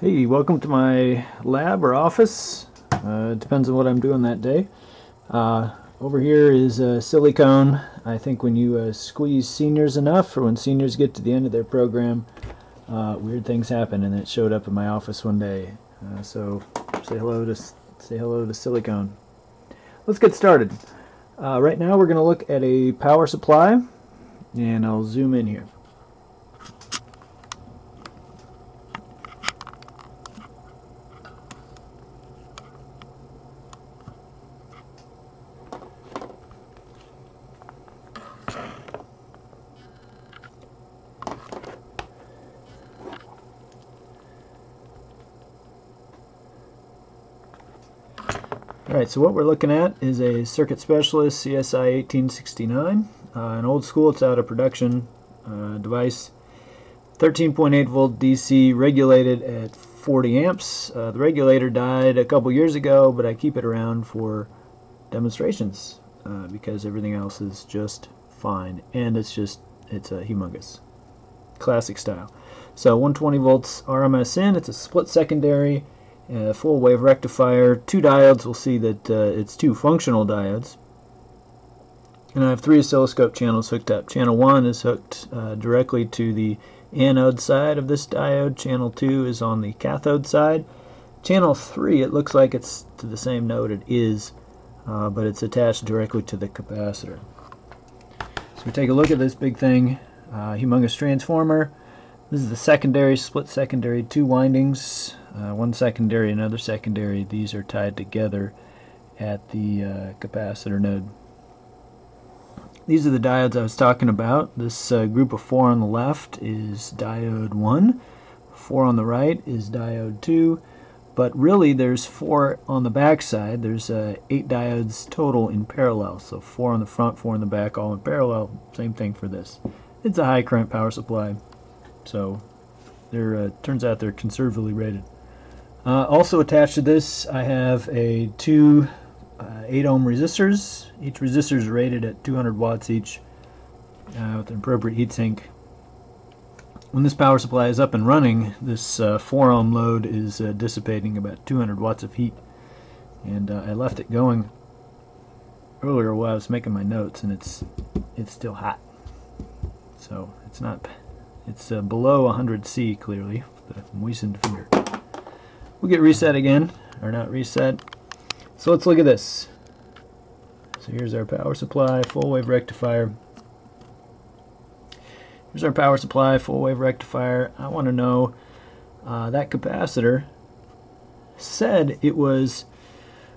Hey, welcome to my lab or office. Uh, depends on what I'm doing that day. Uh, over here is a silicone. I think when you uh, squeeze seniors enough, or when seniors get to the end of their program, uh, weird things happen, and it showed up in my office one day. Uh, so say hello to say hello to silicone. Let's get started. Uh, right now, we're going to look at a power supply, and I'll zoom in here. Alright, so what we're looking at is a Circuit Specialist CSI 1869. Uh, an old school, it's out of production uh, device. 13.8 volt DC regulated at 40 amps. Uh, the regulator died a couple years ago, but I keep it around for demonstrations uh, because everything else is just fine. And it's just, it's a humongous. Classic style. So 120 volts RMS in, it's a split secondary uh, full wave rectifier, two diodes. We'll see that uh, it's two functional diodes. And I have three oscilloscope channels hooked up. Channel 1 is hooked uh, directly to the anode side of this diode. Channel 2 is on the cathode side. Channel 3, it looks like it's to the same node. It is, uh, but it's attached directly to the capacitor. So we take a look at this big thing, uh, humongous transformer. This is the secondary, split secondary, two windings, uh, one secondary, another secondary. These are tied together at the uh, capacitor node. These are the diodes I was talking about. This uh, group of four on the left is diode 1, four on the right is diode 2, but really there's four on the back side. There's uh, eight diodes total in parallel, so four on the front, four on the back, all in parallel. Same thing for this. It's a high current power supply, so they're uh, turns out they're conservatively rated. Uh, also attached to this, I have a two uh, 8 ohm resistors. Each resistor is rated at 200 watts each uh, with an appropriate heatsink. When this power supply is up and running, this uh, 4 ohm load is uh, dissipating about 200 watts of heat. And I left it going earlier while I was making my notes, and it's it's still hot. So it's not it's below 100 C clearly, the moistened finger. We'll get reset again, or not reset. So let's look at this. So here's our power supply, full wave rectifier. Here's our power supply, full wave rectifier. I want to know uh, that capacitor said it was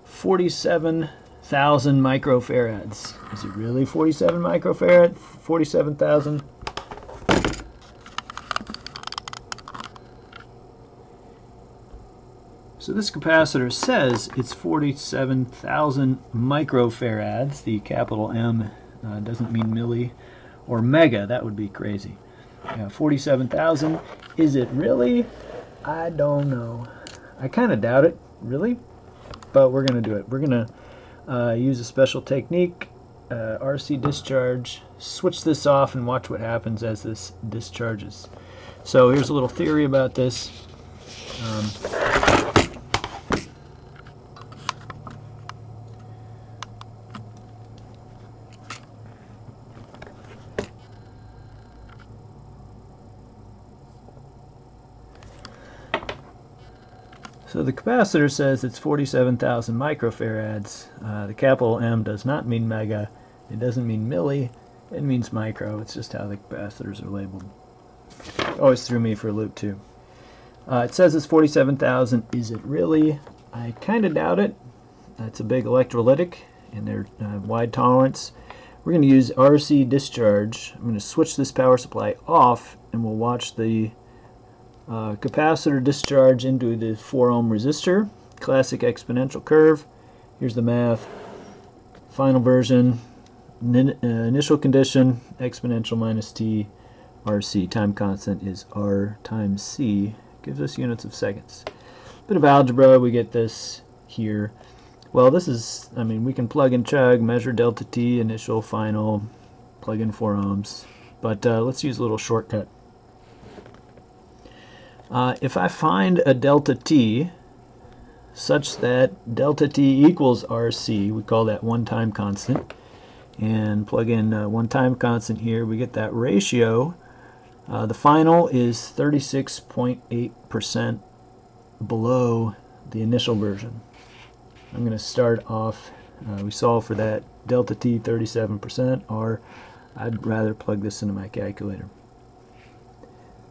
47,000 microfarads. Is it really 47 microfarad? 47,000? So this capacitor says it's 47,000 microfarads. The capital M uh, doesn't mean milli or mega. That would be crazy. 47,000. Is it really? I don't know. I kind of doubt it, really. But we're going to do it. We're going to uh, use a special technique, uh, RC discharge, switch this off and watch what happens as this discharges. So here's a little theory about this. Um, So the capacitor says it's 47,000 microfarads. Uh, the capital M does not mean mega. It doesn't mean milli. It means micro. It's just how the capacitors are labeled. Always threw me for a loop too. Uh, it says it's 47,000. Is it really? I kind of doubt it. That's a big electrolytic and they're uh, wide tolerance. We're going to use RC discharge. I'm going to switch this power supply off and we'll watch the uh, capacitor discharge into the 4 ohm resistor. Classic exponential curve. Here's the math. Final version. uh, initial condition. Exponential minus t. RC. Time constant is R times C. Gives us units of seconds. Bit of algebra. We get this here. Well, this is, I mean, we can plug and chug, measure delta t, initial, final, plug in 4 ohms. But uh, let's use a little shortcut. Uh, if I find a delta T such that delta T equals RC, we call that one-time constant, and plug in uh, one-time constant here, we get that ratio. Uh, the final is 36.8% below the initial version. I'm going to start off, uh, we solve for that delta T 37%, or I'd rather plug this into my calculator.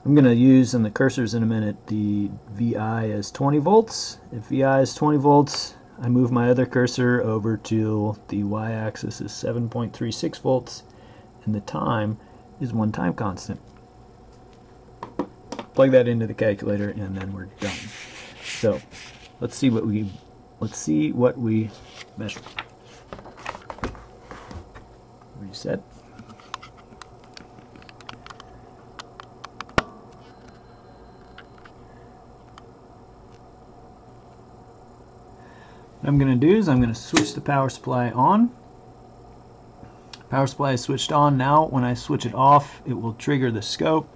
I'm going to use in the cursors in a minute the VI as 20 volts. If VI is 20 volts, I move my other cursor over to the y-axis is 7.36 volts, and the time is one time constant. Plug that into the calculator, and then we're done. So, let's see what we let's see what we measure. Reset. What I'm going to do is I'm going to switch the power supply on. Power supply is switched on. Now when I switch it off, it will trigger the scope.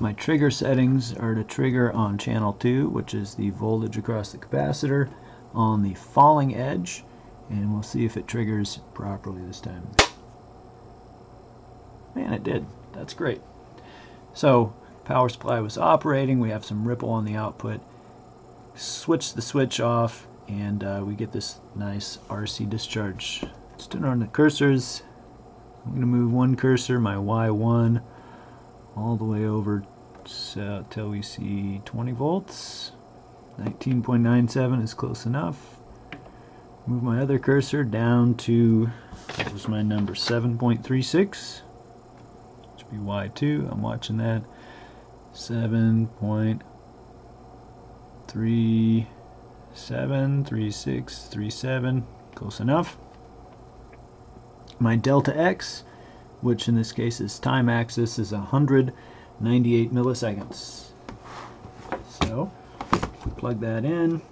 My trigger settings are to trigger on channel 2, which is the voltage across the capacitor, on the falling edge, and we'll see if it triggers properly this time. Man, it did. That's great. So, power supply was operating. We have some ripple on the output. Switch the switch off, and uh, we get this nice RC discharge. Let's turn on the cursors. I'm going to move one cursor, my Y1, all the way over so, till we see 20 volts. 19.97 is close enough. Move my other cursor down to, what was my number, 7.36. Should be Y2, I'm watching that. 7.3 seven, three, six, three, seven, close enough. My delta x, which in this case is time axis, is 198 milliseconds. So, we plug that in,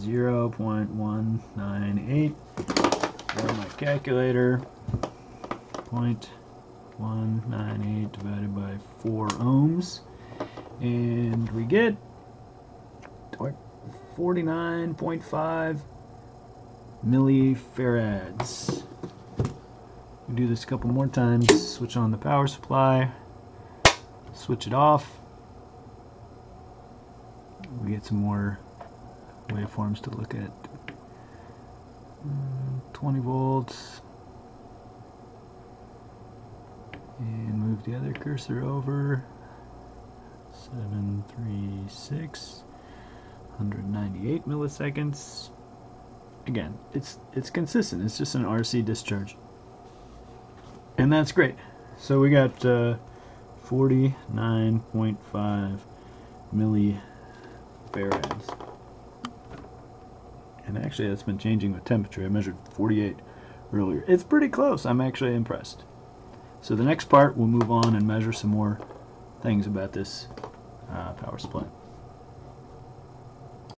0 0.198, or my calculator, 0.198 divided by 4 ohms, and we get 49.5 millifarads. We do this a couple more times. Switch on the power supply. Switch it off. We get some more waveforms to look at. Mm, 20 volts. And move the other cursor over. 736. 198 milliseconds. Again, it's it's consistent. It's just an RC discharge, and that's great. So we got uh, 49.5 millifarads, and actually that's been changing with temperature. I measured 48 earlier. It's pretty close. I'm actually impressed. So the next part, we'll move on and measure some more things about this uh, power supply.